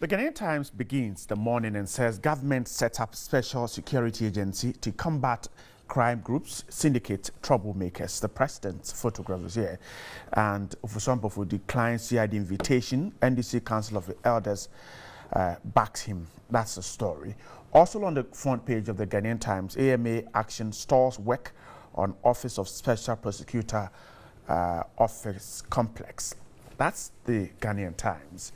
The Ghanaian Times begins the morning and says government set up special security agency to combat crime groups, syndicate troublemakers. The president's photograph is here. And Ofosu-Ampofo declines CID invitation. NDC Council of the Elders uh, backs him. That's the story. Also on the front page of the Ghanaian Times, AMA action stalls work on Office of Special Prosecutor uh, Office Complex. That's the Ghanaian Times.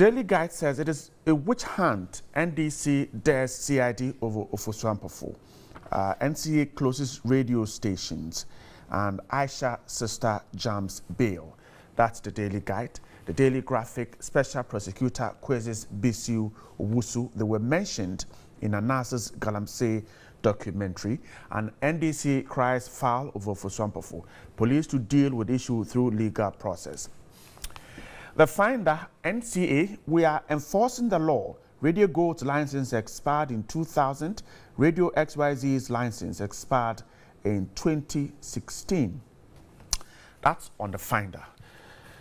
Daily Guide says it is a witch hunt. NDC dares CID over Ofosu-Ampofo. Uh, NCA closes radio stations and Aisha sister jams bail. That's the Daily Guide. The Daily Graphic Special Prosecutor quizzes Bisu Owusu. They were mentioned in Anas's Galamsey documentary. And NDC cries foul over Ofosu-Ampofo. Police to deal with issue through legal process. The finder, NCA, we are enforcing the law. Radio Gold's license expired in 2000. Radio XYZ's license expired in 2016. That's on the finder.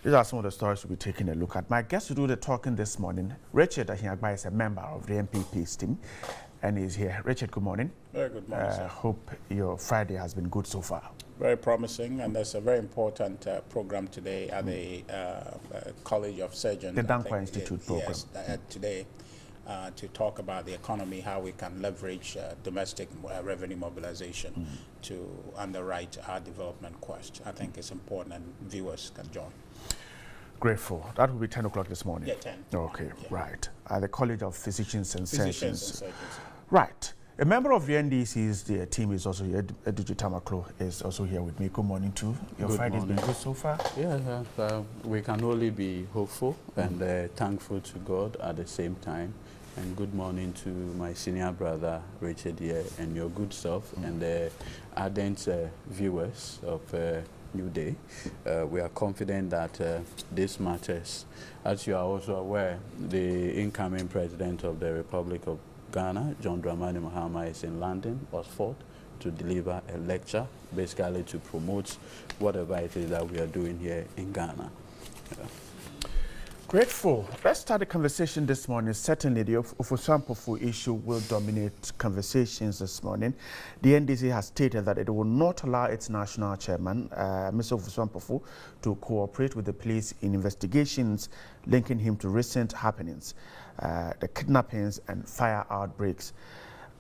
These are some of the stories we'll be taking a look at. My guest to do the talking this morning, Richard Ahiagbah, is a member of the NPP's team and he's here. Richard, good morning. Very good morning, uh, Hope your Friday has been good so far. Very promising, and there's a very important uh, program today at the uh, uh, College of Surgeons. The Danquah Institute program. Yes, uh, today. Uh, to talk about the economy, how we can leverage uh, domestic uh, revenue mobilization mm to underwrite our development quest. I think it's important and viewers can join. Grateful. That will be 10 o'clock this morning? Yeah, 10. Okay, yeah. right. At the College of Physicians and Physicians Surgeons. And surgeons. Right. A member of the NDC's the team is also here. Edudzi Tamakloe is also here with me. Good morning too. Your good Friday's morning. been good so far? Yeah, uh, we can only be hopeful mm. and uh, thankful to God at the same time. And good morning to my senior brother Richard here and your good self mm. and the ardent uh, viewers of uh, New Day. Uh, we are confident that uh, this matters. As you are also aware, the incoming president of the Republic of Ghana, John Dramani Mahama, is in London, Oxford, to deliver a lecture, basically to promote whatever it is that we are doing here in Ghana. Yeah. Grateful. Let's start the conversation this morning. Certainly, the Ofosu-Ampofo issue will dominate conversations this morning. The NDC has stated that it will not allow its national chairman, uh, Mr. Ofosu-Ampofo, to cooperate with the police in investigations linking him to recent happenings, uh, the kidnappings and fire outbreaks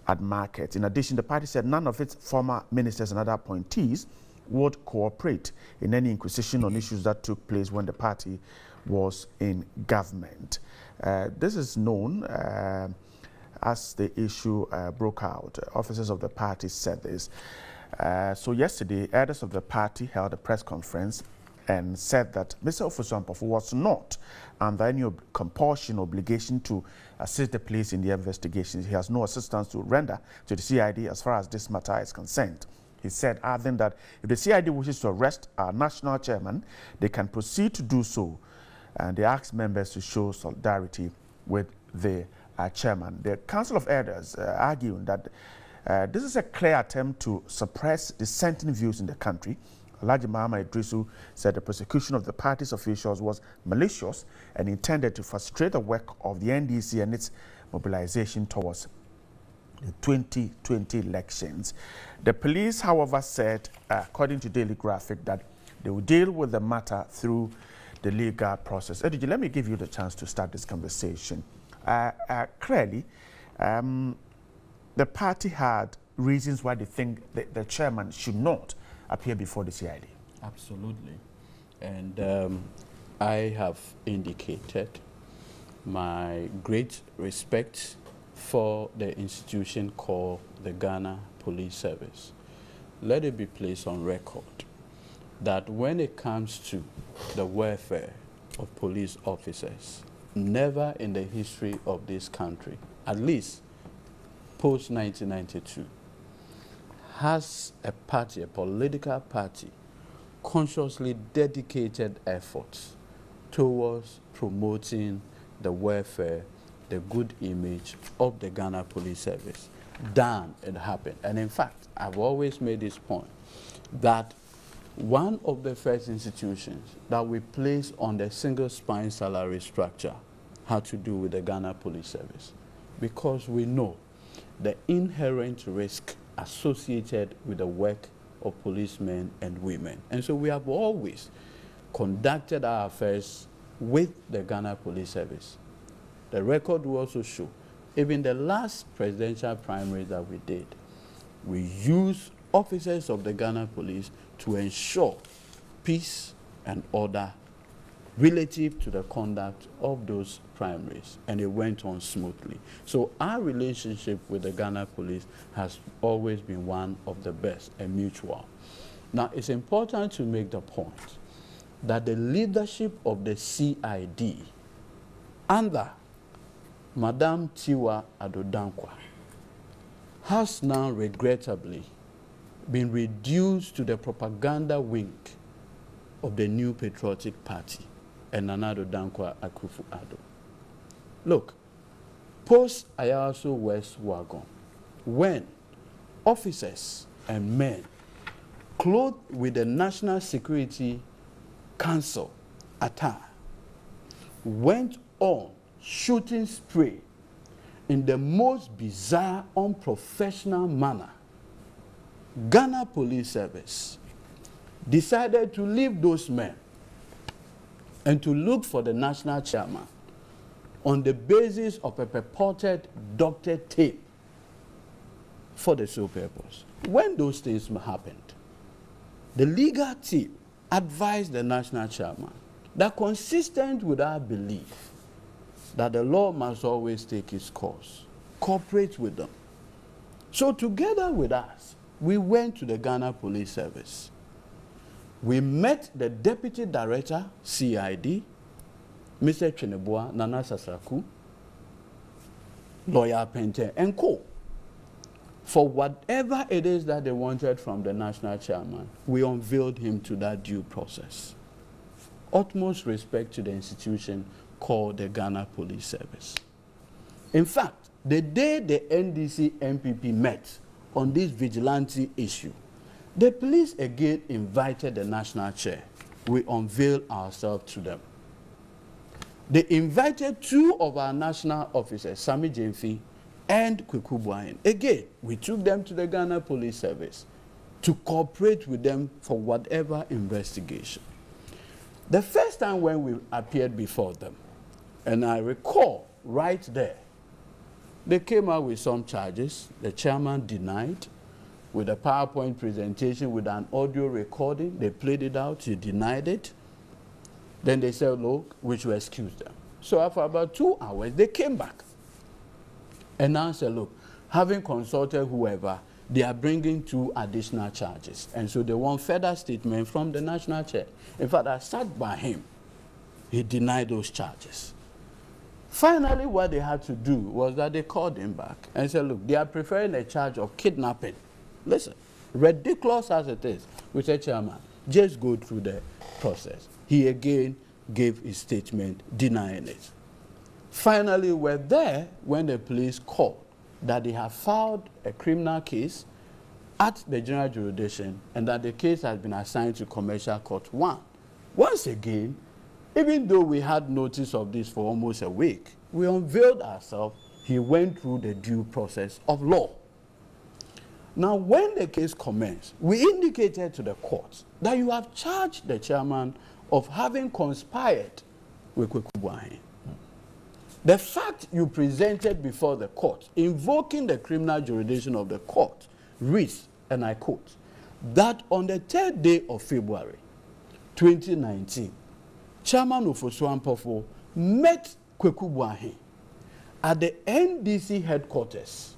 at markets. In addition, the party said none of its former ministers and other appointees would cooperate in any inquisition on issues that took place when the party was in government. Uh, this is known uh, as the issue uh, broke out. Officers of the party said this. Uh, so yesterday, elders of the party held a press conference and said that Mr. Ofosu-Ampofo was not under any ob compulsion obligation to assist the police in the investigations. He has no assistance to render to the CID as far as this matter is concerned. He said, adding that if the CID wishes to arrest our national chairman, they can proceed to do so and they asked members to show solidarity with the uh, chairman. The Council of Elders uh, arguing that uh, this is a clear attempt to suppress dissenting views in the country. Alhaji Mahama Idrisu said the prosecution of the party's officials was malicious and intended to frustrate the work of the NDC and its mobilization towards the 2020 elections. The police, however, said, uh, according to Daily Graphic, that they will deal with the matter through the legal process. Edgy, let me give you the chance to start this conversation. Uh, uh, clearly, um, the party had reasons why they think the chairman should not appear before the CID. Absolutely. And um, I have indicated my great respect for the institution called the Ghana Police Service. Let it be placed on record that when it comes to the welfare of police officers, never in the history of this country, at least post-1992, has a party, a political party, consciously dedicated efforts towards promoting the welfare, the good image of the Ghana Police Service. Done, it happened. And in fact, I've always made this point that one of the first institutions that we placed on the single spine salary structure had to do with the Ghana Police Service because we know the inherent risk associated with the work of policemen and women. And so we have always conducted our affairs with the Ghana Police Service. The record will also show, even the last presidential primary that we did, we used officers of the Ghana Police to ensure peace and order relative to the conduct of those primaries, and it went on smoothly. So our relationship with the Ghana police has always been one of the best and mutual. Now, it's important to make the point that the leadership of the CID under Madame Tiwaa Addo-Danquah has now regrettably been reduced to the propaganda wing of the new patriotic party and Nana Addo Dankwa Akufo Addo. Look, post Ayawaso West Wuogon, when officers and men clothed with the National Security Council attire went on shooting spray in the most bizarre, unprofessional manner, Ghana Police Service decided to leave those men and to look for the national chairman on the basis of a purported doctored tape for the sole purpose. When those things happened, the legal team advised the national chairman that consistent with our belief that the law must always take its course, cooperate with them. So together with us, we went to the Ghana Police Service we met the deputy director, CID, Mr. Cheneboa, Nana Sasaku, lawyer Pente, and co. For whatever it is that they wanted from the national chairman, we unveiled him to that due process. Utmost respect to the institution called the Ghana Police Service. In fact, the day the NDC NPP met on this vigilante issue, the police again invited the national chair. We unveiled ourselves to them. They invited two of our national officers, Sammy Gyamfi and Kweku. Again, we took them to the Ghana Police Service to cooperate with them for whatever investigation. The first time when we appeared before them, and I recall right there, they came out with some charges. The chairman denied with a PowerPoint presentation with an audio recording. They played it out, he denied it. Then they said, look, which we should excuse them. So after about two hours, they came back and now said, look, having consulted whoever, they are bringing two additional charges. And so they want further statement from the national chair. In fact, I sat by him. He denied those charges. Finally, what they had to do was that they called him back and said, look, they are preferring a charge of kidnapping Listen, ridiculous as it is, we said, Chairman, just go through the process. He again gave his statement denying it. Finally, we're there when the police called that they have filed a criminal case at the general jurisdiction and that the case has been assigned to commercial court one. Once again, even though we had notice of this for almost a week, we unveiled ourselves. He went through the due process of law. Now, when the case commenced, we indicated to the court that you have charged the chairman of having conspired with Kwaku Boahen. The fact you presented before the court, invoking the criminal jurisdiction of the court, reads, and I quote, that on the third day of February 2019, Chairman Ofosu Ampofo met Kwaku Boahen at the NDC headquarters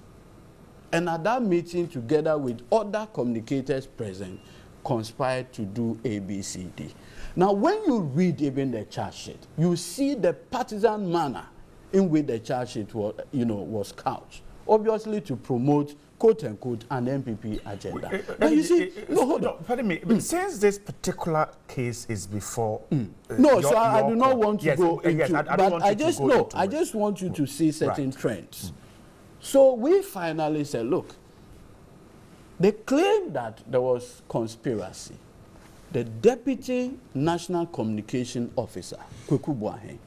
and at that meeting, together with other communicators present, conspired to do ABCD. Now, when you read even the charge sheet, you see the partisan manner in which the charge sheet was, you know, was couched. Obviously, to promote quote unquote an NPP agenda. Wait, uh, now you see, uh, no, hold no, on. Pardon me, but since this particular case is before. uh, No, your- so I, I do not want to yes, go yes, into, I, but I just no, I just want you to see certain Right. trends. So we finally said, look, they claim that there was conspiracy. The deputy national communication officer, Kweku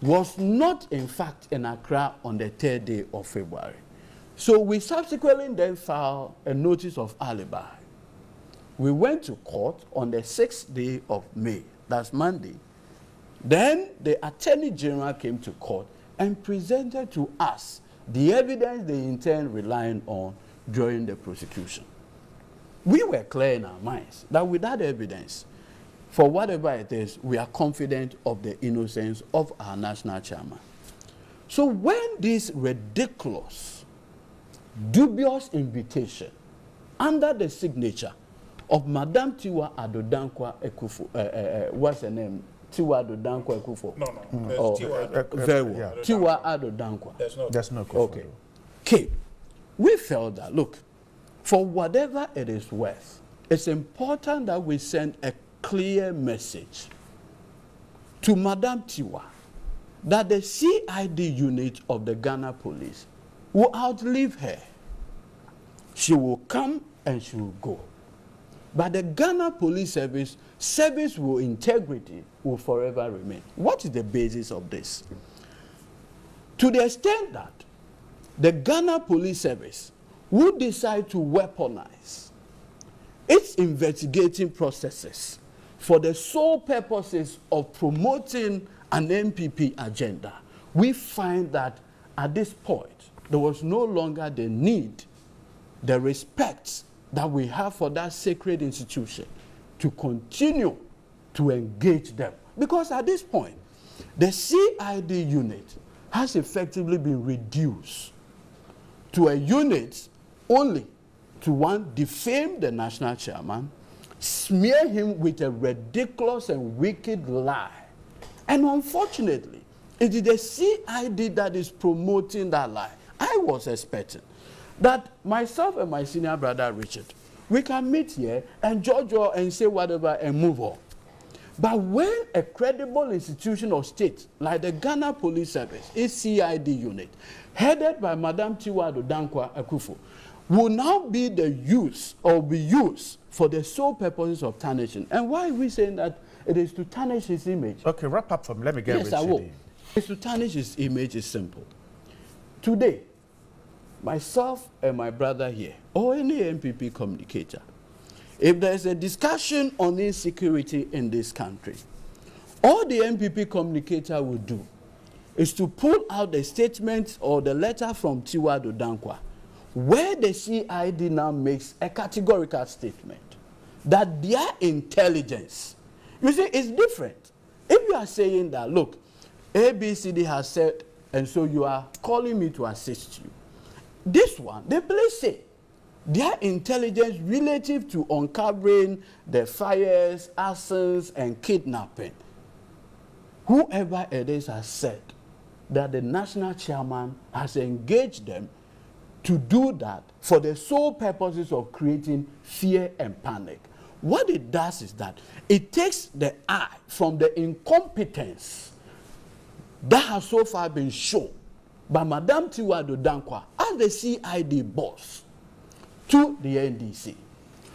was not in fact in Accra on the third day of February. So we subsequently then filed a notice of alibi. We went to court on the sixth day of May, that's Monday. Then the Attorney General came to court and presented to us the evidence they intend relying on during the prosecution. We were clear in our minds that without evidence, for whatever it is, we are confident of the innocence of our national chairman. So when this ridiculous, dubious invitation under the signature of Madame Tiwaa Addo-Danquah Ekufu, uh, uh, what's her name? Tiwaa Addo-Danquah Ekufu. No, no. Mm. There's Oh, Tiwa. very well. Yeah. Tiwaa Addo-Danquah. There's no. There's no Okay. Okay. We felt that, look, for whatever it is worth, it's important that we send a clear message to Madame Tiwa that the CID unit of the Ghana police will outlive her. She will come and she will go. But the Ghana Police Service, service will integrity will forever remain. What is the basis of this? To the extent that the Ghana Police Service would decide to weaponize its investigating processes for the sole purposes of promoting an NPP agenda, we find that at this point, there was no longer the need, the respect that we have for that sacred institution to continue to engage them. Because at this point, the CID unit has effectively been reduced to a unit only to one defame the national chairman, smear him with a ridiculous and wicked lie. And unfortunately, it is the CID that is promoting that lie. I was expecting that myself and my senior brother Richard, we can meet here and judge all and say whatever and move on. But when a credible institution of state like the Ghana Police Service, its CID unit, headed by Madame Tiwaa Addo-Danquah Akufo, will now be the use or be used for the sole purposes of tarnishing. And why are we saying that it is to tarnish his image? Okay, wrap up from. Let me get yes, Richard I will. It's to tarnish his image is simple. Today, myself and my brother here, or any NPP communicator, if there's a discussion on insecurity in this country, all the NPP communicator will do is to pull out the statement or the letter from Tiwaa Danquah, where the CID now makes a categorical statement that their intelligence, you see, is different. If you are saying that, look, ABCD has said, and so you are calling me to assist you. This one, they please say, their intelligence relative to uncovering the fires, assaults, and kidnapping. Whoever it is has said that the national chairman has engaged them to do that for the sole purposes of creating fear and panic. What it does is that it takes the eye from the incompetence that has so far been shown by Madame Tiwaa Addo-Danquah as the CID boss to the NDC.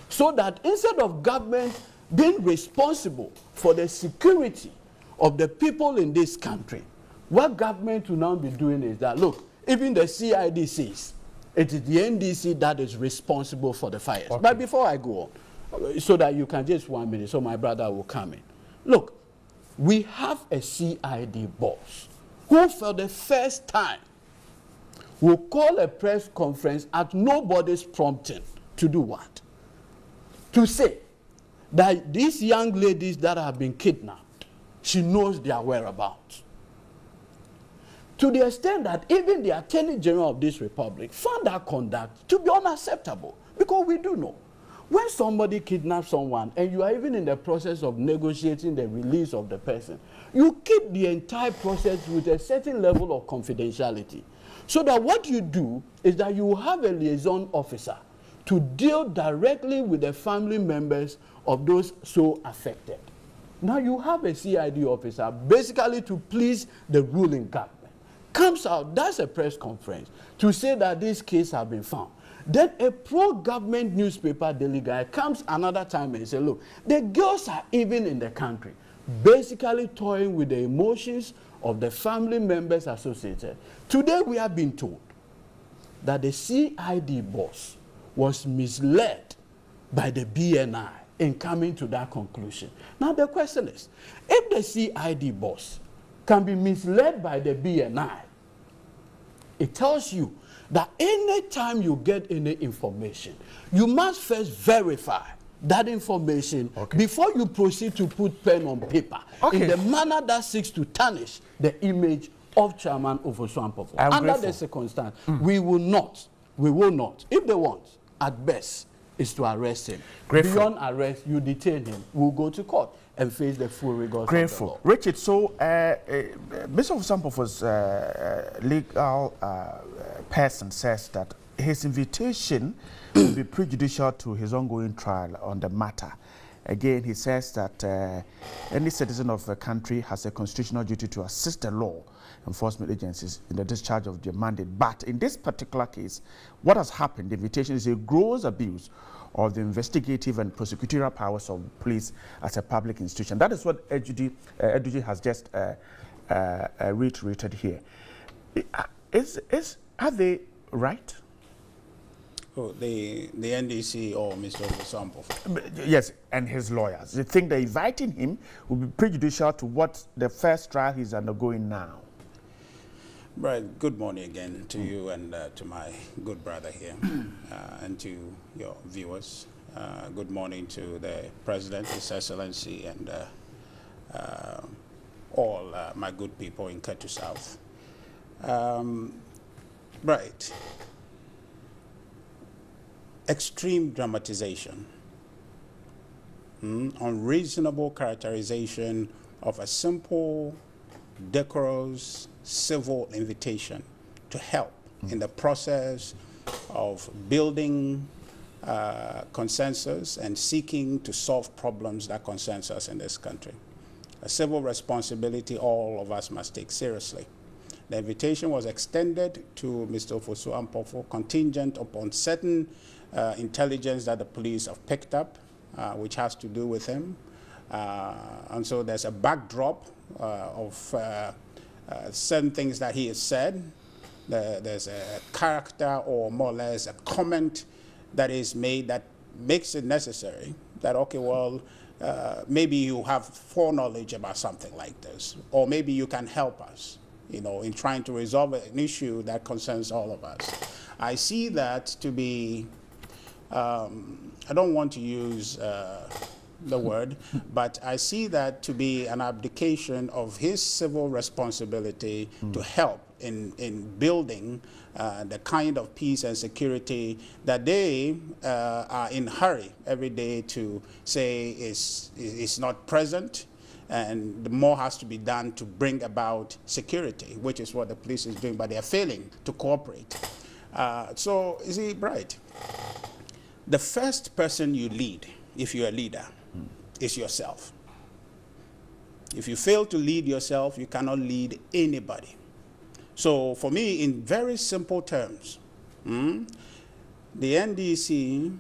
So that instead of government being responsible for the security of the people in this country, what government will now be doing is that, look, even the CID says it is the NDC that is responsible for the fires. Okay. But before I go on, so that you can just one minute, so my brother will come in. Look, we have a CID boss who for the first time will call a press conference at nobody's prompting to do what? To say that these young ladies that have been kidnapped, she knows their whereabouts. To the extent that even the Attorney General of this republic found that conduct to be unacceptable. Because we do know, when somebody kidnaps someone and you are even in the process of negotiating the release of the person, you keep the entire process with a certain level of confidentiality. So that what you do is that you have a liaison officer to deal directly with the family members of those so affected. Now you have a CID officer basically to please the ruling government. Comes out, does a press conference to say that this case has been found. Then a pro-government newspaper Daily Guide comes another time and says, look, the girls are even in the country, basically toying with the emotions of the family members associated. Today we have been told that the CID boss was misled by the BNI in coming to that conclusion. Now the question is, if the CID boss can be misled by the BNI, it tells you that anytime you get any information, you must first verify that information okay. before you proceed to put pen on paper okay. in the manner that seeks to tarnish the image of Chairman Ofosu Ampofo. Under grateful. the circumstance, mm. we will not, we will not, if they want, at best, is to arrest him. Grateful. Beyond arrest, you detain him. We'll go to court and face the full rigors Grateful. of the law. Richard, so uh, uh, Mr. Ofosu uh, legal uh, person says that his invitation will be prejudicial to his ongoing trial on the matter. Again, he says that uh, any citizen of a country has a constitutional duty to assist the law enforcement agencies in the discharge of their mandate. But in this particular case, what has happened, the invitation is a gross abuse of the investigative and prosecutorial powers of police as a public institution. That is what Edudzi, uh, has just uh, uh, uh, reiterated here. Is, is, are they right? Oh, the, the NDC or Mr. Osampo? Yes, and his lawyers. They think that inviting him will be prejudicial to what the first trial he's undergoing now. Right. Good morning again to mm. you and uh, to my good brother here uh, and to your viewers. Uh, good morning to the President, His Excellency, and uh, uh, all uh, my good people in Ketu South. Um, right. Extreme dramatization, mm, unreasonable characterization of a simple, decorous, civil invitation to help mm. in the process of building uh, consensus and seeking to solve problems that concern us in this country. A civil responsibility all of us must take seriously. The invitation was extended to Mr. Ofosu Ampofo contingent upon certain uh, intelligence that the police have picked up, uh, which has to do with him. Uh, and so there's a backdrop uh, of uh, uh, certain things that he has said. there's a character or more or less a comment that is made that makes it necessary that, okay, well, maybe you have foreknowledge about something like this, or maybe you can help us, you know, in trying to resolve an issue that concerns all of us. I see that to be, um, I don't want to use uh, the word, but I see that to be an abdication of his civil responsibility mm. to help in, in building uh, the kind of peace and security that they uh, are in hurry every day to say is, is not present and more has to be done to bring about security, which is what the police is doing, but they are failing to cooperate. Uh, so, is he right? The first person you lead, if you're a leader, is yourself. If you fail to lead yourself, you cannot lead anybody. So for me, in very simple terms, hmm, the NDC,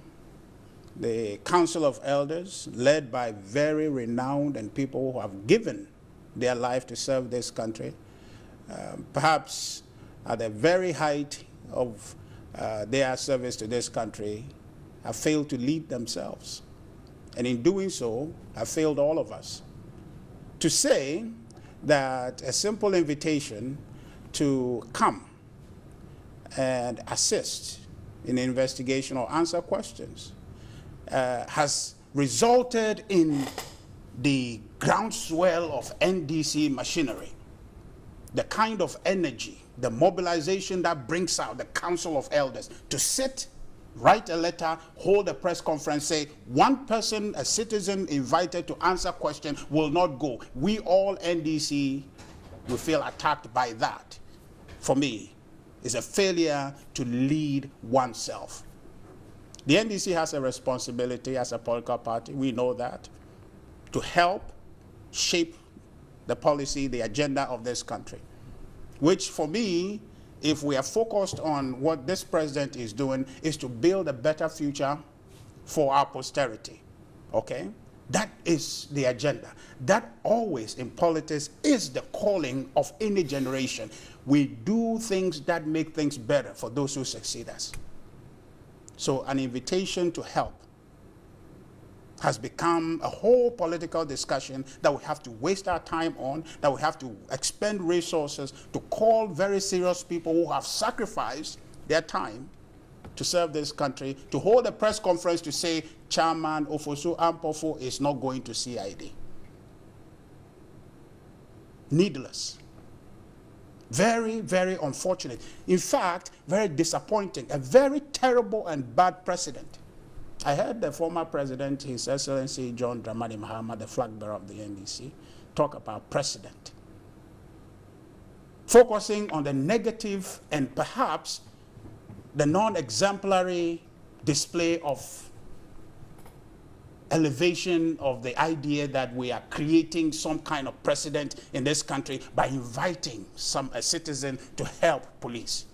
the Council of Elders, led by very renowned and people who have given their life to serve this country, uh, perhaps at the very height of uh, their service to this country, have failed to lead themselves. And in doing so, have failed all of us. To say that a simple invitation to come and assist in investigation or answer questions uh, has resulted in the groundswell of NDC machinery, the kind of energy, the mobilization that brings out the Council of Elders to sit write a letter, hold a press conference, say one person, a citizen invited to answer question will not go. We all NDC will feel attacked by that. For me, is a failure to lead oneself. The NDC has a responsibility as a political party, we know that, to help shape the policy, the agenda of this country, which for me if we are focused on what this president is doing, is to build a better future for our posterity. Okay? That is the agenda. That always in politics is the calling of any generation. We do things that make things better for those who succeed us. So, an invitation to help has become a whole political discussion that we have to waste our time on, that we have to expend resources to call very serious people who have sacrificed their time to serve this country, to hold a press conference to say Chairman Ofosu Ampofo is not going to CID. Needless. Very, very unfortunate. In fact, very disappointing. A very terrible and bad precedent. I heard the former president, His Excellency John Dramani Mahama, the flag bearer of the NDC, talk about precedent. Focusing on the negative and perhaps the non-exemplary display of elevation of the idea that we are creating some kind of precedent in this country by inviting some a citizen to help police.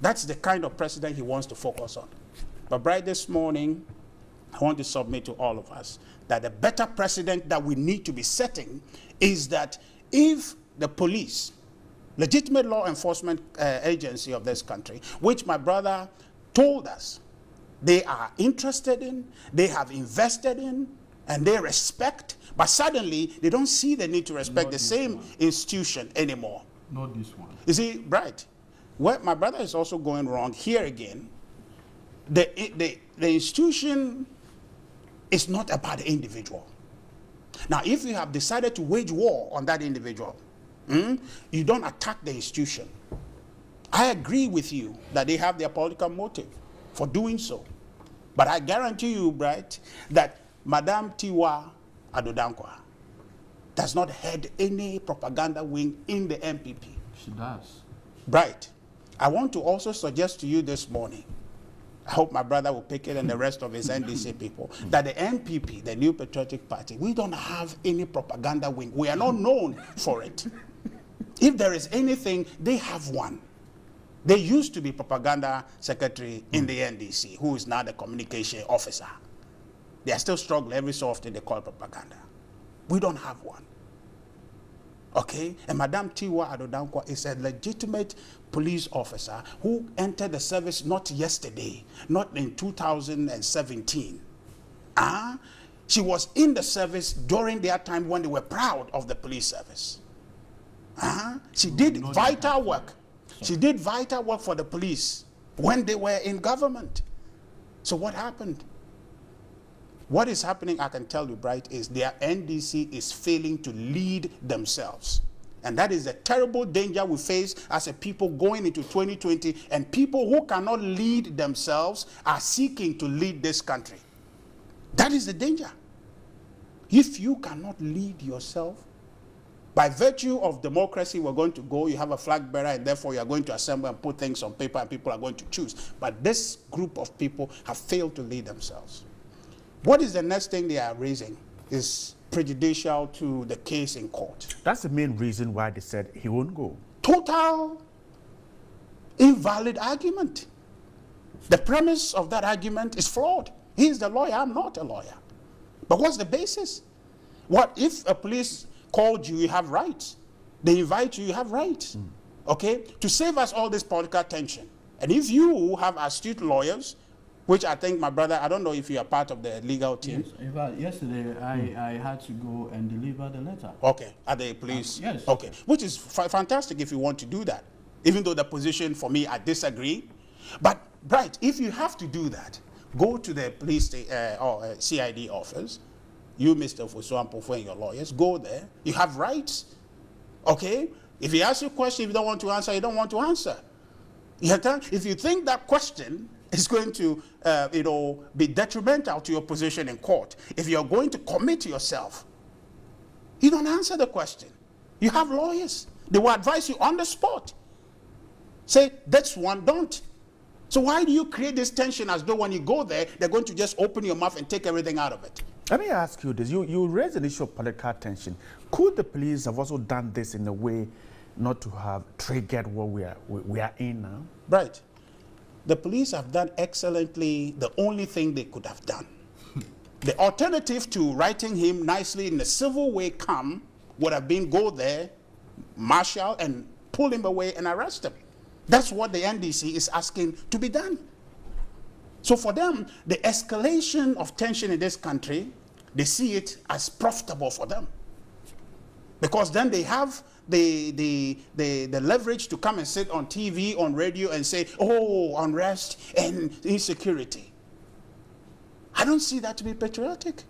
That's the kind of precedent he wants to focus on. But right this morning, I want to submit to all of us that the better precedent that we need to be setting is that if the police legitimate law enforcement uh, agency of this country, which my brother told us they are interested in, they have invested in, and they respect, but suddenly they don't see the need to respect Not the same one. institution anymore. Not this one. You see, right. What my brother is also going wrong here again. The, the, the institution is not about the individual. Now, if you have decided to wage war on that individual, Mm? You don't attack the institution. I agree with you that they have their political motive for doing so. But I guarantee you, Bright, that Madame Tiwaa Addo-Danquah does not head any propaganda wing in the NPP. She does. Bright, I want to also suggest to you this morning, I hope my brother will pick it and the rest of his NDC people, that the NPP, the New Patriotic Party, we don't have any propaganda wing. We are not known for it. If there is anything, they have one. They used to be propaganda secretary in the NDC, who is now the communication officer. They are still struggling. Every so often they call propaganda. We don't have one. Okay? And Madame Tiwaa Addo-Danquah is a legitimate police officer who entered the service not yesterday, not in 2017. Ah, uh, she was in the service during their time when they were proud of the police service. Uh-huh. She did vital work. She did vital work for the police when they were in government. So what happened? What is happening, I can tell you, Bright, is their NDC is failing to lead themselves. And that is a terrible danger we face as a people going into 2020. And people who cannot lead themselves are seeking to lead this country. That is the danger. If you cannot lead yourself, by virtue of democracy, we're going to go, you have a flag bearer, and therefore you are going to assemble and put things on paper, and people are going to choose. But this group of people have failed to lead themselves. What is the next thing they are raising is prejudicial to the case in court. That's the main reason why they said he won't go. Total invalid argument. The premise of that argument is flawed. He's the lawyer, I'm not a lawyer. But what's the basis? What if a police called you, you have rights. They invite you, you have rights. Mm. Okay? To save us all this political tension. And if you have astute lawyers, which I think my brother, I don't know if you are part of the legal team. Yes, in fact, yesterday I, mm. I had to go and deliver the letter. Okay, at the police? Uh, yes. Okay, which is fantastic if you want to do that. Even though the position for me, I disagree. But, Bright, if you have to do that, go to the police uh, or uh, CID office, you, Mr. Fusuampo, and your lawyers, go there. You have rights. Okay? If he asks you a question, if you don't want to answer, you don't want to answer. You if you think that question is going to, uh, you know, be detrimental to your position in court, if you're going to commit yourself, you don't answer the question. You have lawyers. They will advise you on the spot. Say, that's one, don't. So why do you create this tension as though when you go there, they're going to just open your mouth and take everything out of it? Let me ask you this. You, you raised an issue of political tension. Could the police have also done this in a way not to have triggered what we are, we, we are in now? Right. The police have done excellently the only thing they could have done. The alternative to writing him nicely in a civil way come would have been go there, marshal, and pull him away and arrest him. That's what the NDC is asking to be done. So for them, the escalation of tension in this country, they see it as profitable for them. Because then they have the, the, the, the leverage to come and sit on TV, on radio, and say, oh, unrest and insecurity. I don't see that to be patriotic.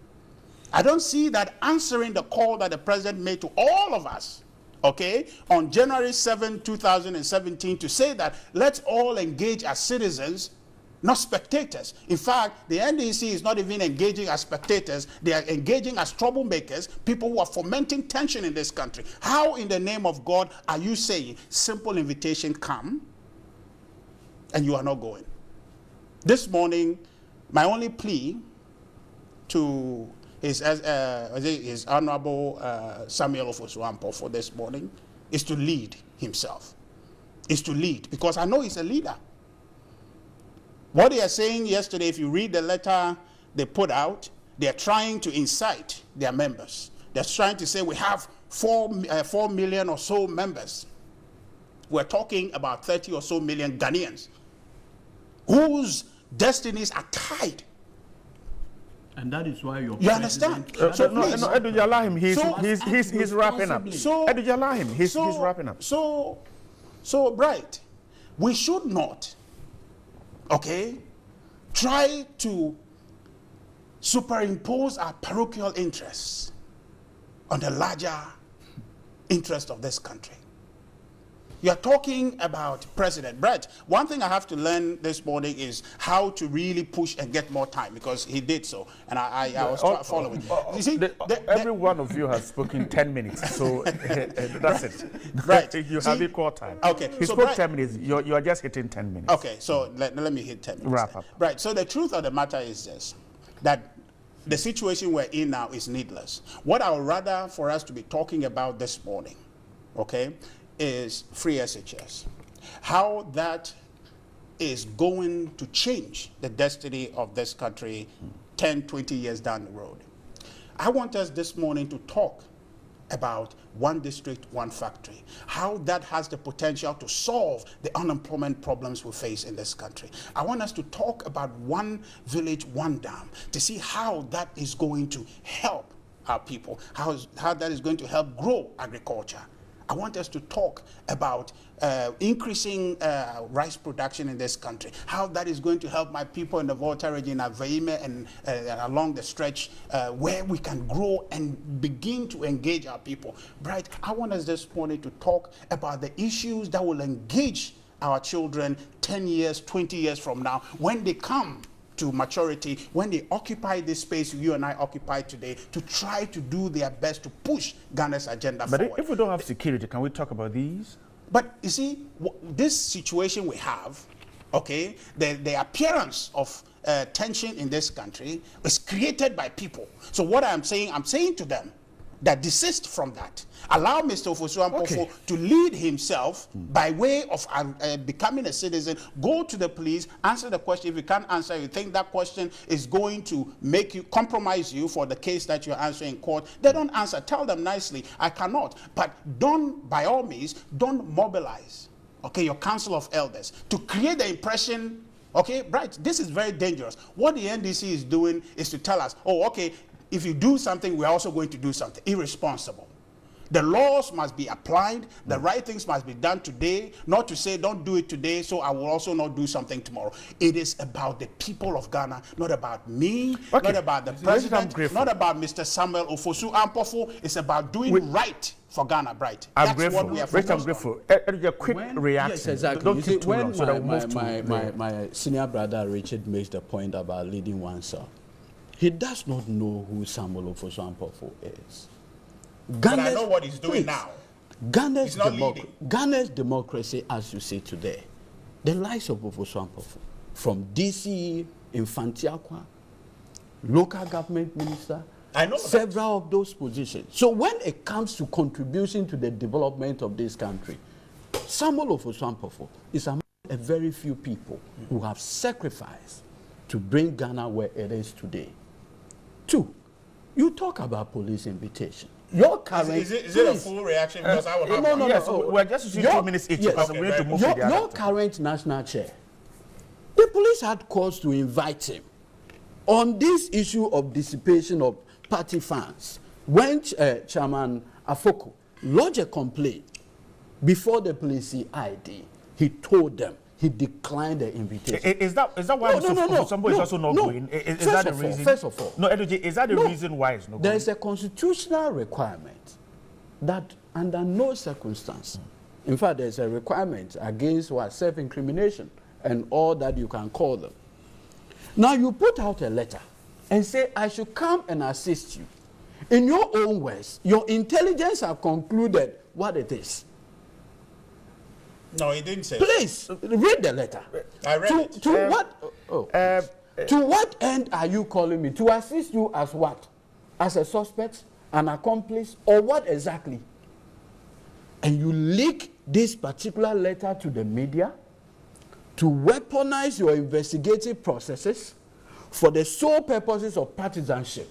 I don't see that answering the call that the president made to all of us, okay, on January 7, 2017, to say that let's all engage as citizens not spectators. In fact, the NDC is not even engaging as spectators, they are engaging as troublemakers, people who are fomenting tension in this country. How, in the name of God, are you saying, simple invitation, come, and you are not going? This morning, my only plea to his, uh, his Honorable uh, Samuel Ofosu-Ampofo for this morning is to lead himself, is to lead, because I know he's a leader. What they are saying yesterday, if you read the letter they put out, they're trying to incite their members. They're trying to say we have four, uh, four million or so members. We're talking about 30 or so million Ghanaians whose destinies are tied and that is why you're. You understand? Uh, so no, no, Edu, you allow him. He's so, he's he's, he's wrapping up. So Edu, you allow him. He's so, he's wrapping up. So, so bright. We should not okay, try to superimpose our parochial interests on the larger interest of this country. You're talking about President Brett. One thing I have to learn this morning is how to really push and get more time because he did so, and I, I, I was oh, following. Oh, you see, the, the, every the, one of you has spoken 10 minutes, so uh, that's it. Right. you see, have equal time. Okay. He so spoke 10 minutes. You're, you are just hitting 10 minutes. Okay, so let, let me hit 10 minutes. Wrap up. Right. So the truth of the matter is this: that the situation we're in now is needless. What I would rather for us to be talking about this morning, okay, is free SHS. How that is going to change the destiny of this country 10, 20 years down the road. I want us this morning to talk about one district, one factory, how that has the potential to solve the unemployment problems we face in this country. I want us to talk about one village, one dam, to see how that is going to help our people, how, how that is going to help grow agriculture, I want us to talk about uh, increasing uh, rice production in this country, how that is going to help my people in the Volta region, Aveyime, and uh, along the stretch uh, where we can grow and begin to engage our people. Bright, I want us this morning to talk about the issues that will engage our children 10 years, 20 years from now when they come to maturity when they occupy this space you and I occupy today to try to do their best to push Ghana's agenda but forward. But if we don't have security, can we talk about these? But you see, this situation we have, okay, the, the appearance of uh, tension in this country is created by people. So what I'm saying, I'm saying to them, that desist from that. Allow Mr. Ofosu okay. to lead himself mm. by way of uh, uh, becoming a citizen. Go to the police, answer the question. If you can't answer, you think that question is going to make you compromise you for the case that you're answering in court. They don't answer. Tell them nicely, I cannot. But don't, by all means, don't mobilize, okay, your council of elders to create the impression Okay, right. This is very dangerous. What the NDC is doing is to tell us, oh, okay, if you do something, we're also going to do something. Irresponsible. The laws must be applied. The mm. right things must be done today. Not to say, don't do it today, so I will also not do something tomorrow. It is about the people of Ghana, not about me, okay. not about the president, not about Mr. Samuel Ofosu-Ampofo. It's about doing we right for Ghana, Bright. I'm That's grateful. what we are Rich, I'm grateful. Uh, a quick when, reaction. Yes, exactly. Don't take too long, so my, my, my, my, my senior brother Richard makes the point about leading oneself. He does not know who Samuel Ofosu-Ampofo is. Ghana's, but I know what he's doing please, now. Ghana's, democ Ghana's democracy, as you say today, the likes of Ofosu-Ampofo, from DC, Infantiakwa, local government minister, I know several that. of those positions. So when it comes to contribution to the development of this country, Samuel Ofosu-Ampofo is among a very few people who have sacrificed to bring Ghana where it is today Two, you talk about police invitation. Your current Is, it, is it a full reaction? Because I would have no, no, yes, no. we're just using Your- two minutes each yes. because we're to move your, to the your current national chair, the police had cause to invite him on this issue of dissipation of party funds. When uh, Chairman Afoko lodged a complaint before the police ID, he told them he declined the invitation. Is that is that why No, no, no, no, Somebody is also not no. going? Is, is that the all, reason? first of all. no, Edudzi, is that the No. reason why it's not There going? is a constitutional requirement that under no circumstance, in fact, there's a requirement against what self-incrimination and all that you can call them. Now you put out a letter and say, I should come and assist you. In your own words, your intelligence have concluded what it is. No, he didn't say. Please read the letter. I read to, it. To Um, what? Oh. Uh, to what end are you calling me? To assist you as what? As a suspect, an accomplice, or what exactly? And you leak this particular letter to the media to weaponize your investigative processes for the sole purposes of partisanship.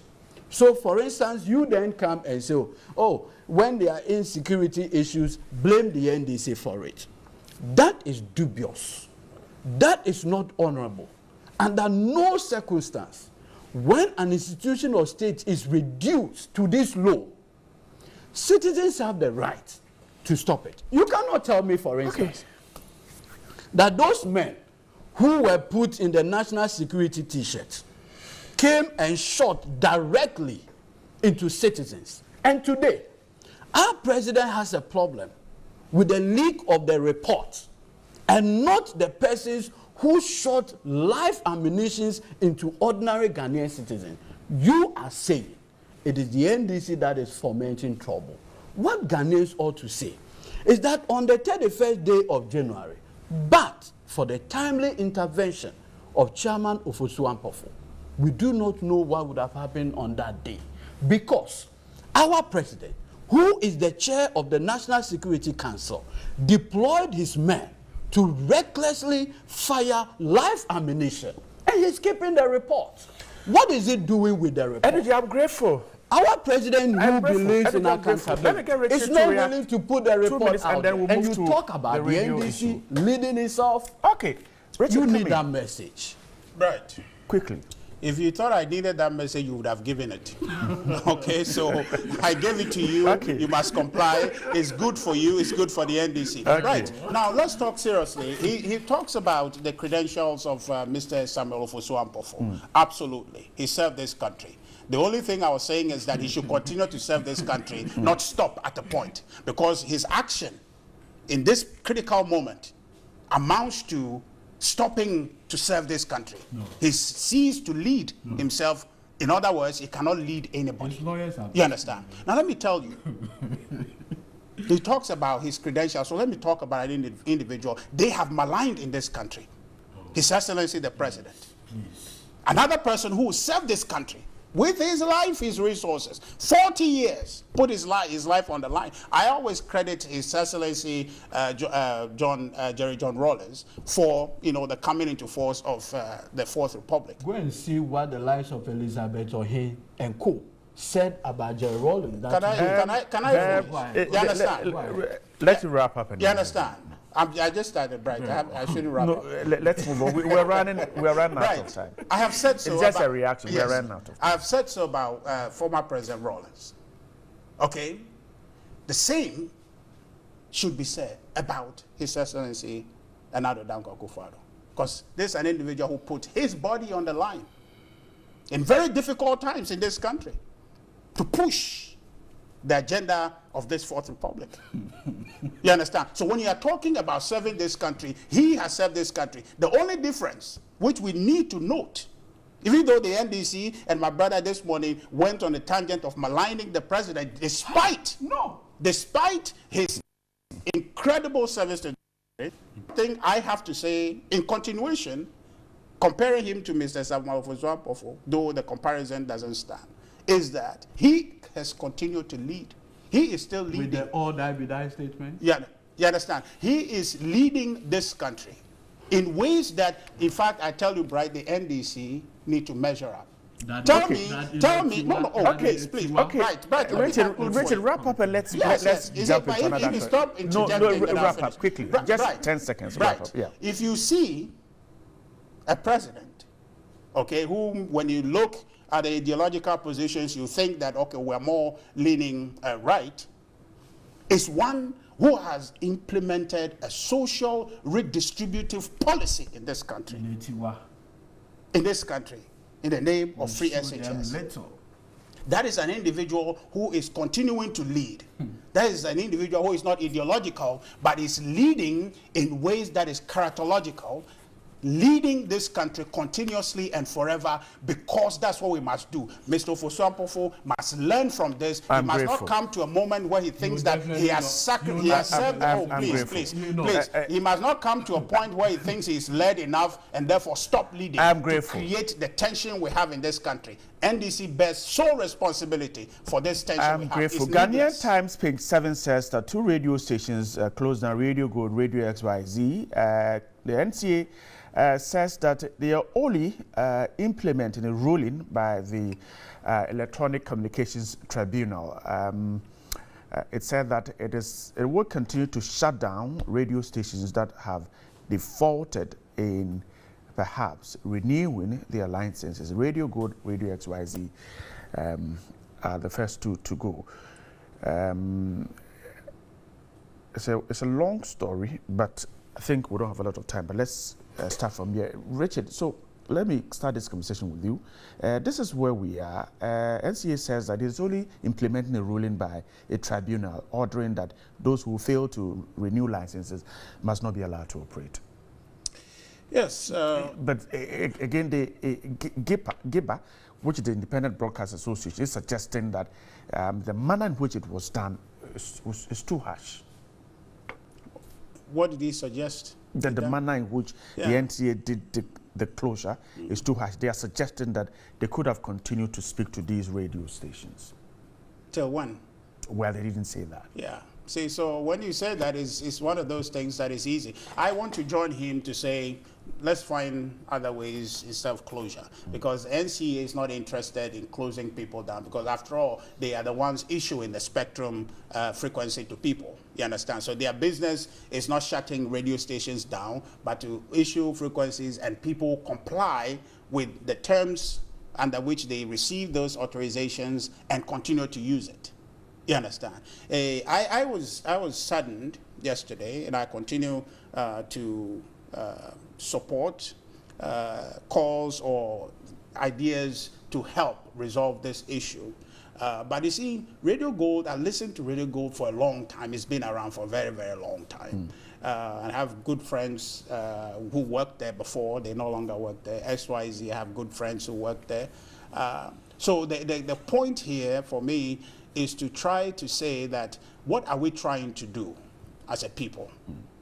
So, for instance, you then come and say, oh, when there are insecurity issues, blame the NDC for it. That is dubious. That is not honorable. Under no circumstance, when an institution or state is reduced to this low, citizens have the right to stop it. You cannot tell me, for instance, that those men who were put in the national security t-shirt came and shot directly into citizens. And today, our president has a problem with the leak of the report and not the persons who shot live ammunition into ordinary Ghanaian citizens. You are saying it is the NDC that is fomenting trouble. What Ghanaians ought to say is that on the 31st day of January, but for the timely intervention of Chairman Ofosu Ampofo, we do not know what would have happened on that day because our president, who is the chair of the National Security Council, deployed his men to recklessly fire live ammunition and he's keeping the report. What is he doing with the report? Edudzi, I'm grateful. Our president who I'm grateful. believes in Edudzi, I'm grateful. Let me get accountability is to not react. willing to put the Two report minutes and out then we'll and move you to talk about the the, NDC issue. leading itself. Okay, Richard, You need in. that message. Right. quickly. If you thought I needed that message, you would have given it. okay, so I gave it to you. Okay. You must comply. It's good for you. It's good for the NDC. Okay. Right. Now, let's talk seriously. He, he talks about the credentials of uh, Mr. Samuel Ofosu Ampofo. Absolutely. He served this country. The only thing I was saying is that he should continue to serve this country, not stop at a point. Because his action in this critical moment amounts to stopping to serve this country. He ceased to lead himself. In other words, he cannot lead anybody. His lawyers are. You understand? Now let me tell you. he talks about his credentials. So let me talk about an indi- individual. They have maligned in this country. Oh. His Excellency the President. Another person who served this country with his life, his resources, 40 years, put his, li- his life on the line. I always credit His Excellency uh, Jo- uh, John uh, Jerry John Rawlings for you know the coming into force of uh, the Fourth Republic. Go and see what the likes of Elizabeth Ohene and co said about Jerry Rawlings. Can I, day. can I, can I, Why? eh, you understand? le- le- Let's wrap up. You then- understand? I'm, I just started right. I, I shouldn't wrap No, up. let's move on. We, we're running. We're running out of time. I have said so. It's just a about- reaction. We are running out of I have said so about uh, former President Rawlings. Okay? The same should be said about His Excellency Anado Danko Akufo-Addo. Because this is an individual who put his body on the line in very difficult times in this country to push the agenda of this Fourth Republic. you understand? So when you are talking about serving this country, he has served this country. The only difference, which we need to note, even though the NDC and my brother this morning went on a tangent of maligning the president, despite No. despite his incredible service to the thing I have to say in continuation, comparing him to Mr. Samuel Ofosu though the comparison doesn't stand, is that he has continued to lead. He is still leading. With the all die be die statement. Yeah, you understand? He is leading this country in ways that, in fact, I tell you, Bright, the NDC need to measure up. That Tell is- me, tell me, no, no, Tiwa- oh, that please, is please, Okay, right, right, let me Richard, conclude Richard, wrap up and let's Yes, let, us yes. Is jump it- into if- if another. you que- stop no, interjecting, no, then wrap up quickly. Right, Just right. ten seconds. Right. Wrap up. Yeah. If you see a president, okay, whom when you look at the ideological positions, you think that okay, we're more leaning uh, right, is one who has implemented a social redistributive policy in this country, in this country, in the name of free SHS. That is an individual who is continuing to lead. That is an individual who is not ideological, but is leading in ways that is characterological, leading this country continuously and forever because that's what we must do. Mr. Fosuampofo must learn from this. I'm he must grateful. not come to a moment where he thinks that he has not. sacri- he know- has I'm- served. I'm- oh, please, grateful. please, You know- please. Uh, uh, he must not come to a point where he thinks he's led enough and therefore stop leading. I'm to grateful. create the tension we have in this country. NDC bears sole responsibility for this tension I'm have. grateful. It's Ghanaian needless. Times page 7 says that two radio stations uh, closed down Radio Gold, Radio XYZ. Uh, the NCA uh, says that they are only uh, implementing a ruling by the uh, Electronic Communications Tribunal. Um, uh, it said that it is it will continue to shut down radio stations that have defaulted in perhaps renewing their licenses. Radio Gold, Radio XYZ um, are the first two to go. Um, it's, a, it's a long story, but I think we don't have a lot of time. But let's uh, start from here. Richard, so let me start this conversation with you. Uh, this is where we are. Uh, NCA says that it's only implementing a ruling by a tribunal ordering that those who fail to renew licenses must not be allowed to operate. Yes. Uh, But uh, again, the uh, GIPA, GIBA, which is the Independent Broadcast Association, is suggesting that um, the manner in which it was done is, was, is too harsh. what did he suggest? That the Yeah. manner in which the Yeah. NTA did the, the closure mm. is too harsh. They are suggesting that they could have continued to speak to these radio stations. Till when? Well, they didn't say that. Yeah. See, so when you say that, it's, it's one of those things that is easy. I want to join him to say, let's find other ways instead of closure. Because NCA is not interested in closing people down because after all, they are the ones issuing the spectrum uh, frequency to people. You understand? So their business is not shutting radio stations down, but to issue frequencies and people comply with the terms under which they receive those authorizations and continue to use it. You understand? Eh, I, I was I was saddened yesterday, and I continue uh, to uh, support uh, calls or ideas to help resolve this issue. Uh, but you see, Radio Gold, I listened to Radio Gold for a long time. It's been around for a very, very long time. Uh, and I have good friends uh, who worked there before. They no longer work there. XYZ, I have good friends who work there. Uh, so the, the, the point here for me is to try to say that what are we trying to do as a people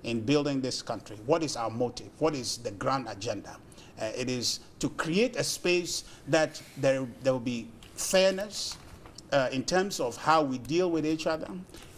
in building this country? What is our motive? What is the grand agenda? Uh, it is to create a space that there, there will be fairness uh, in terms of how we deal with each other,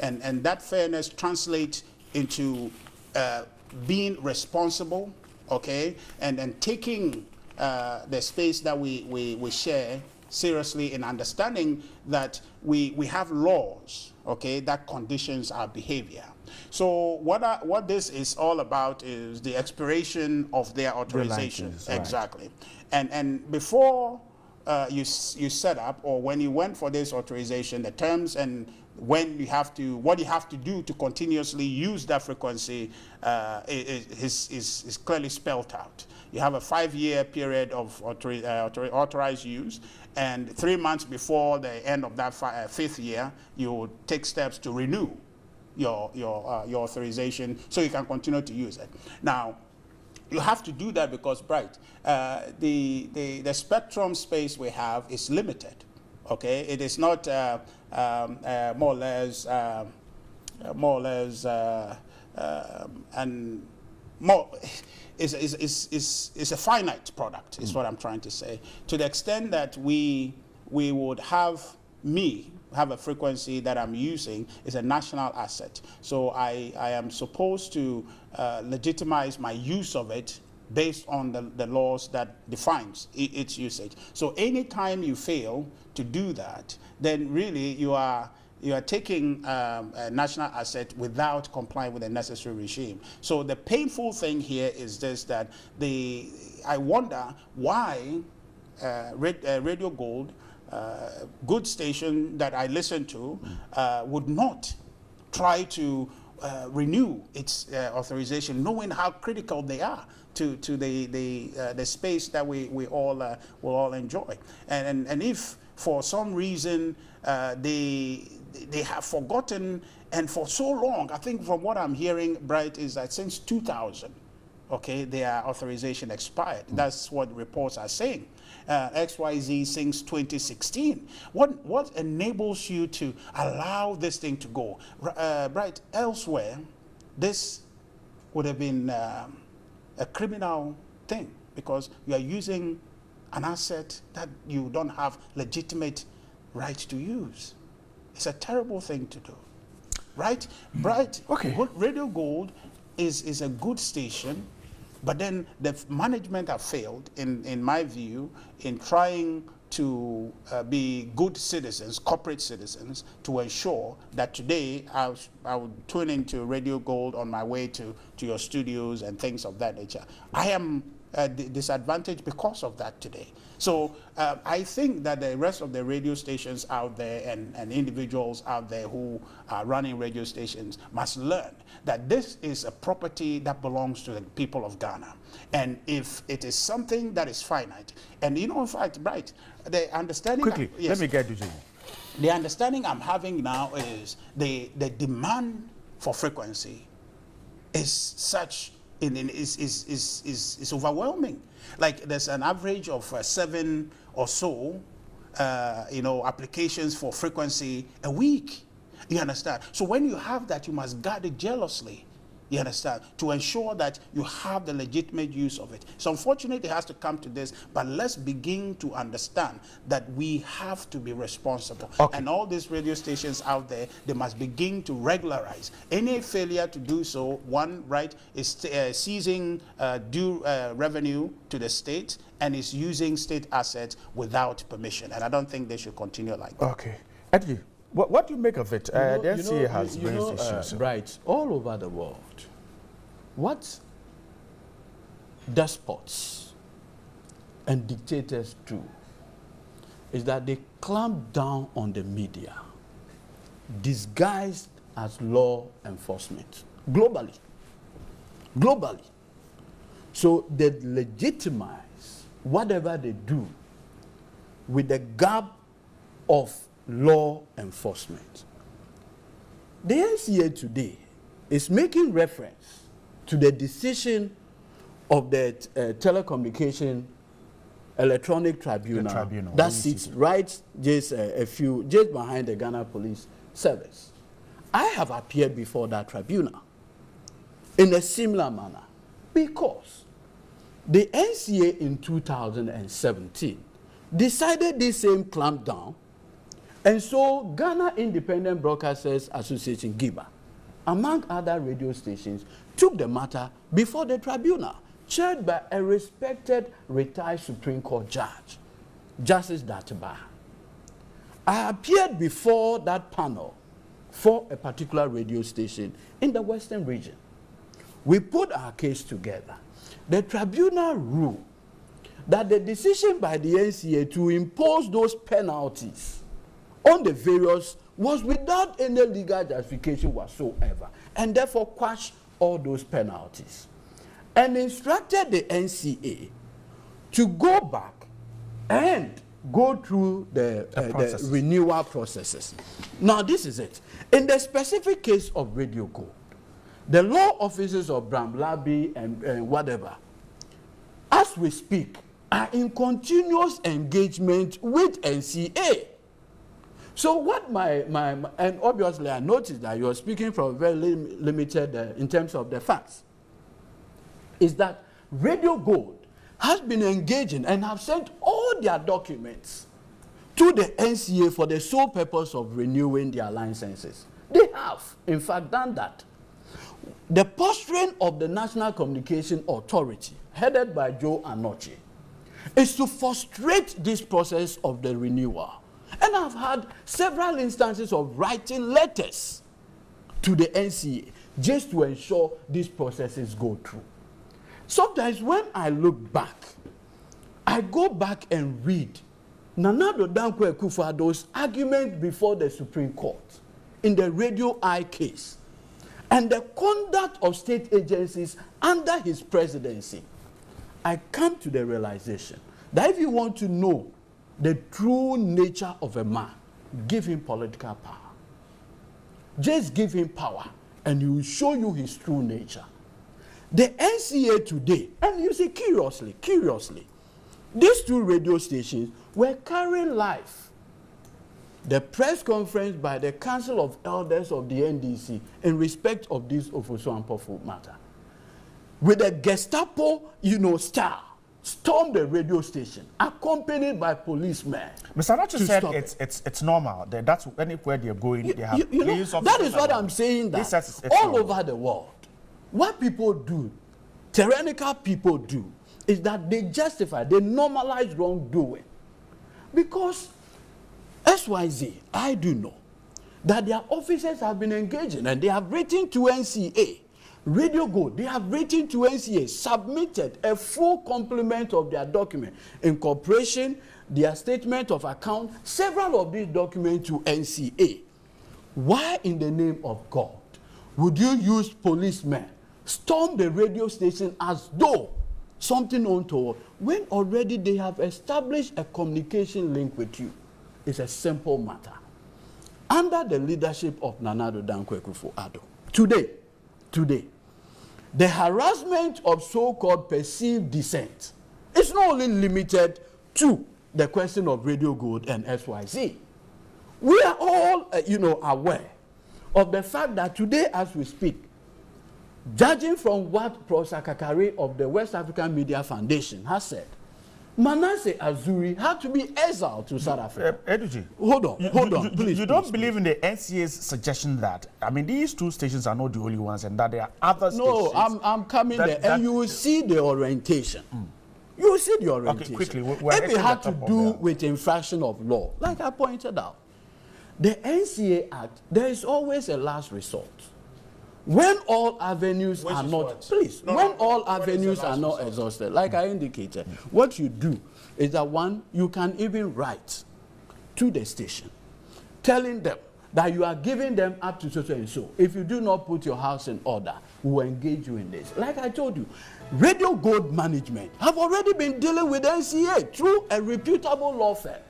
and, and that fairness translates into uh, being responsible, okay, and, and taking uh, the space that we, we, we share seriously in understanding that we, we have laws, okay, that conditions our behavior. So what, I, what this is all about is the expiration of their authorization. license, right. Exactly. And, and before uh, you, you set up or when you went for this authorization, the terms and when you have to, what you have to do to continuously use that frequency uh, is, is, is clearly spelled out. You have a five-year period of authori- uh, authori- authorized use, and three months before the end of that uh, fifth year, you take steps to renew your, your, uh, your authorization so you can continue to use it. Now, you have to do that because, Bright, uh, the, the, the spectrum space we have is limited. Okay, it is not uh, um, more or less, more or less, um, and more. Is, is, is, is, is a finite product, is what I'm trying to say. To the extent that we, we would have me have a frequency that I'm using is a national asset. So I, I am supposed to uh, legitimize my use of it based on the, the laws that defines i- its usage. So anytime you fail to do that, then really you are you are taking um, a national asset without complying with the necessary regime. So the painful thing here is this: that the I wonder why uh, uh, Radio Gold, uh, good station that I listen to, uh, would not try to uh, renew its uh, authorization, knowing how critical they are to, to the, the, uh, the space that we, we all will all enjoy. And, and, and if for some reason uh, they, they have forgotten, and for so long, I think from what I'm hearing, Bright, is that since 2000, okay, their authorization expired. That's what reports are saying. Uh, XYZ since 2016. What, what enables you to allow this thing to go? Uh, right, elsewhere, this would have been um, a criminal thing because you are using an asset that you don't have legitimate right to use. It's a terrible thing to do. Right? Right. Okay. Radio Gold is, is a good station, but then the management have failed, in, in my view, in trying to uh, be good citizens, corporate citizens, to ensure that today I, I would tune into Radio Gold on my way to, to your studios and things of that nature. I am uh, di- disadvantaged because of that today. So uh, I think that the rest of the radio stations out there and, and individuals out there who are running radio stations must learn that this is a property that belongs to the people of Ghana. And if it is something that is finite, and you know, in fact, right, the understanding. Quickly, yes, let me get to you. the understanding I'm having now is the, the demand for frequency is such in, in, is, is, is, is, is overwhelming. Like there's an average of uh, seven or so, uh, you know, applications for frequency a week. You understand? So when you have that, you must guard it jealously. You understand? To ensure that you have the legitimate use of it. So unfortunately, it has to come to this, but let's begin to understand that we have to be responsible. Okay. And all these radio stations out there, they must begin to regularize. Any failure to do so, one, right, is uh, seizing uh, due uh, revenue to the state and is using state assets without permission. And I don't think they should continue like that. Okay. Eddie, what, what do you make of it? Uh, You the know- you NCA know- has you raised know, uh, issues. Right, all over the world, what despots and dictators do is that they clamp down on the media, disguised as law enforcement, globally. Globally. So they legitimize whatever they do with the garb of law enforcement. The NCA today is making reference to the decision of the uh, telecommunication electronic tribunal, tribunal, that sits right just uh, a few just behind the Ghana Police Service. I have appeared before that tribunal in a similar manner because the NCA in 2017 decided this same clampdown and so Ghana Independent Broadcasters Association, GIBA, among other radio stations, took the matter before the tribunal, chaired by a respected retired Supreme Court judge, Justice Date-Bah. I appeared before that panel for a particular radio station in the Western region. We put our case together. The tribunal ruled that the decision by the NCA to impose those penalties on the various was without any legal justification whatsoever and therefore quashed all those penalties and instructed the NCA to go back and go through the, uh, the renewal processes. Now, this is it. In the specific case of Radio Gold, the law offices of Bram Labi and, and whatever, as we speak, are in continuous engagement with NCA. So what my, my, my- and obviously I noticed that you're speaking from very lim- limited uh, in terms of the facts, is that Radio Gold has been engaging and have sent all their documents to the NCA for the sole purpose of renewing their licenses. They have, in fact, done that. The posturing of the National Communication Authority, headed by Joe Anokye, is to frustrate this process of the renewal. And I've had several instances of writing letters to the NCA just to ensure these processes go through. Sometimes when I look back, I go back and read Nana Addo Dankwa Akufo-Addo's argument before the Supreme Court in the Radio Eye case and the conduct of state agencies under his presidency. I come to the realization that if you want to know the true nature of a man, give him political power. Just give him power, and he will show you his true nature. The NCA today, and you see, curiously, curiously, these two radio stations were carrying live the press conference by the Council of Elders of the NDC in respect of this Ofosu Ampofo matter. With a Gestapo, you know, star, stormed the radio station, accompanied by policemen. Mr. Nacho said it's, it's, it's normal. That that's anywhere they're going, You- they have you- you know, officers is what. I'm saying. That This says it's all normal. over the world, what people do, tyrannical people do, is that they justify, they normalize wrongdoing, because XYZ, I do know that their officers have been engaging and they have written to NCA. Radio Go, they have written to NCA, submitted a full complement of their document, incorporation, their statement of account, several of these documents to NCA. Why in the name of God would you use policemen, storm the radio station as though something untoward, when already they have established a communication link with you? It's a simple matter. Under the leadership of Nana Addo Dankwa Akufo-Addo, today, today, the harassment of so-called perceived dissent is not only limited to the question of Radio Gold and SYZ. We are all, uh, you know, aware of the fact that today, as we speak, judging from what Professor Kakari of the West African Media Foundation has said, Manasseh Azure had to be exiled to South Uh, Africa. Edudzi, Hold on, you, hold you- on, you- please. You don't please, believe in the NCA's suggestion that, I mean, these two stations are not the only ones and that there are other No, stations. I'm, I'm coming that- there, that- and you will see the orientation. You will see the orientation. Okay, quickly, we- we're if it had to do with infraction of law, like I pointed out, the NCA Act, there is always a last resort. When all avenues Which are not, what? please, No, when no, all avenues are not exhausted, like I indicated, what you do is that one, you can even write to the station telling them that you are giving them up to so so and so. If you do not put your house in order, we will engage you in this. Like I told you, Radio Gold Management have already been dealing with NCA through a reputable law firm.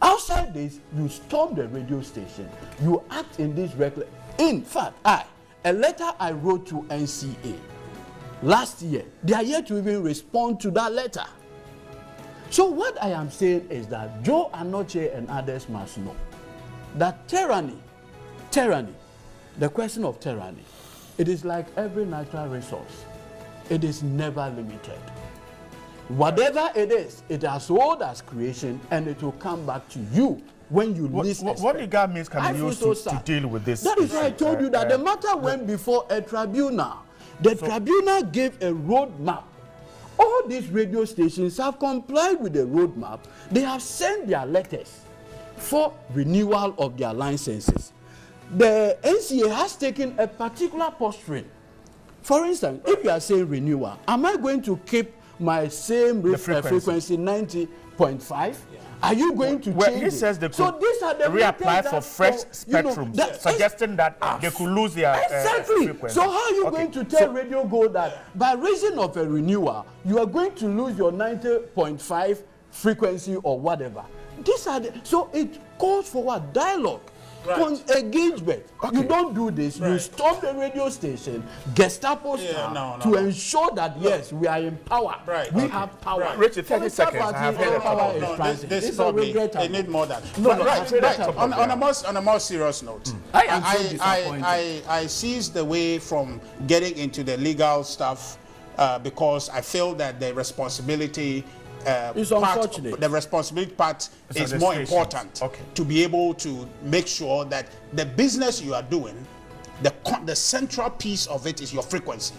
Outside this, you storm the radio station. You act in this regular. In fact, I a letter I wrote to NCA last year. They are yet to even respond to that letter. So what I am saying is that Joe Anoche and others must know that tyranny, tyranny, the question of tyranny, it is like every natural resource. It is never limited. Whatever it is, it has old as creation and it will come back to you when you What, least what, what expect. legal means can I be used so to, to deal with this? That is why I told you that uh, the matter went before a tribunal. The tribunal gave a roadmap. All these radio stations have complied with the roadmap. They have sent their letters for renewal of their licenses. The NCA has taken a particular posturing. For instance, if you are saying renewal, am I going to keep my same re- uh, frequency. frequency 90.5? Are you going to Well, change he it? says they so could these are the reapply for fresh so, you know, spectrum, that- suggesting that they could lose their uh, Exactly. frequency. so how are you Okay, going to tell Radio Go that by reason of a renewal, you are going to lose your 90.5 frequency or whatever? These are the, so it calls for what dialogue. Right. con- engagement. You don't do this. You stop the radio station, Gestapo Yeah, style, no, no, to no. ensure that yes, we are in power. Right. We Okay. have power. Right. Richard, 30 Political seconds. I have heard all power No, this, transient. this It's probably regrettable. it need more than. No, But no, right, I right. that On, on a more on a more serious note, I am so I, disappointed. I, I, I seized away from getting into the legal stuff uh, because I feel that the responsibility. Uh, It's part, unfortunate. The responsibility part It's is more important Okay. to be able to make sure that the business you are doing the the central piece of it is your frequency.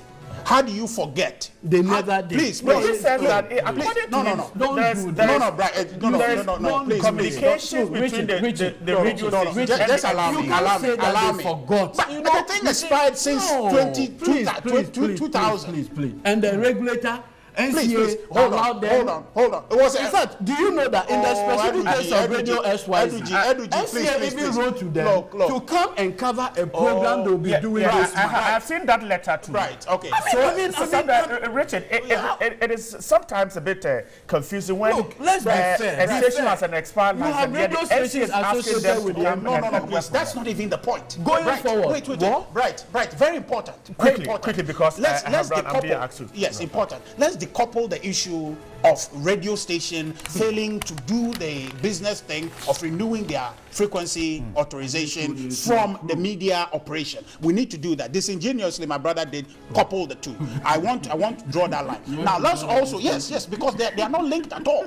How do you forget? They How- never did. Please, No, please. he said please, that, please. according no, to no, him, no. Don't there's- do there's- No, no, Brian, eh, no, no, there no, no, no, don't please, communications please. between Richard, the, the, Richard, the No, no, radio no, no, station just, and just the- allow you me, can't allow say me, that allow me. forgot. But You the thing you expired since No, 20, please, please, please, 2000. Please, please, please. And the regulator, NCA, Please, please, hold allowed on, them. hold on, hold on. It was In fact, do you know that in the Oh, specific case of Radio Edudzi, XYZ, Edudzi, Edudzi, NCA please, please, even wrote to them to come and cover a program they'll be doing this I, month. I, have seen that letter too. Right, okay. So, I mean, so I some- mean, uh, Richard, it, is sometimes a bit uh, confusing when Look, let's be uh, fair, a be station has an expired You have the radio is stations asking associated them with the come No, no, no, please. That's not even the point. Going right. forward, Wait, wait, wait. Right, right. Very important. Very Quickly, important. quickly, because let's I- I let's have run- decouple. Yes, important. Let's decouple the issue of radio station failing to do the business thing of renewing their frequency authorization from the media operation. We need to do that. Disingenuously, my brother did couple the two. I want I want to draw that line. Now let's also yes yes because they, they are not linked at all.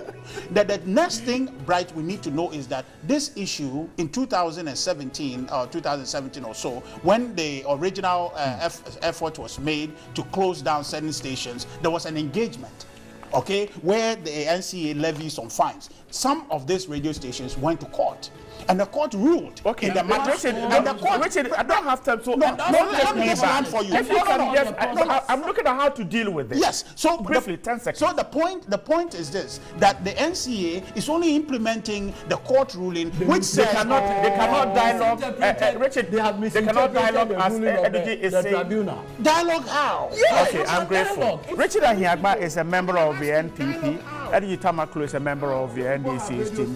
The, the next thing, Bright, we need to know is that this issue in 2017 or 2017 or so, when the original uh, effort was made to close down certain stations, there was an engagement okay, where the NCA levies some fines. Some of these radio stations went to court, and the court ruled Okay, in the matter. Richard, and the court, Richard, I don't have time, so No, uh, no, let let me me just back. land for you. If you No, no, can no, just, no, I, no, no. I, I'm looking at how to deal with this. Yes. So briefly, the, 10 seconds. So the point, the point is this: that the NCA is only implementing the court ruling, which they says cannot, they cannot dialogue. Uh, uh, Richard, they have they cannot dialogue the as ruling Energy is the saying. tribunal. dialogue how? Yes, Okay, I'm grateful. dialogue. It's- Richard Ahiagbah is a member of the NPP. Eddie Tamakloe is a member of the NDC's team.